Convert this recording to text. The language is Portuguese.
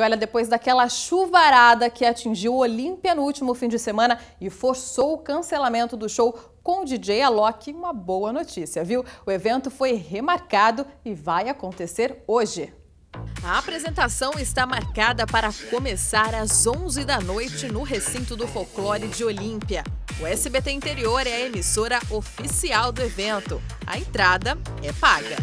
E olha, depois daquela chuvarada que atingiu Olímpia no último fim de semana e forçou o cancelamento do show com o DJ Alok, uma boa notícia, viu? O evento foi remarcado e vai acontecer hoje. A apresentação está marcada para começar às 11 da noite no recinto do Folclore de Olímpia. O SBT Interior é a emissora oficial do evento. A entrada é paga.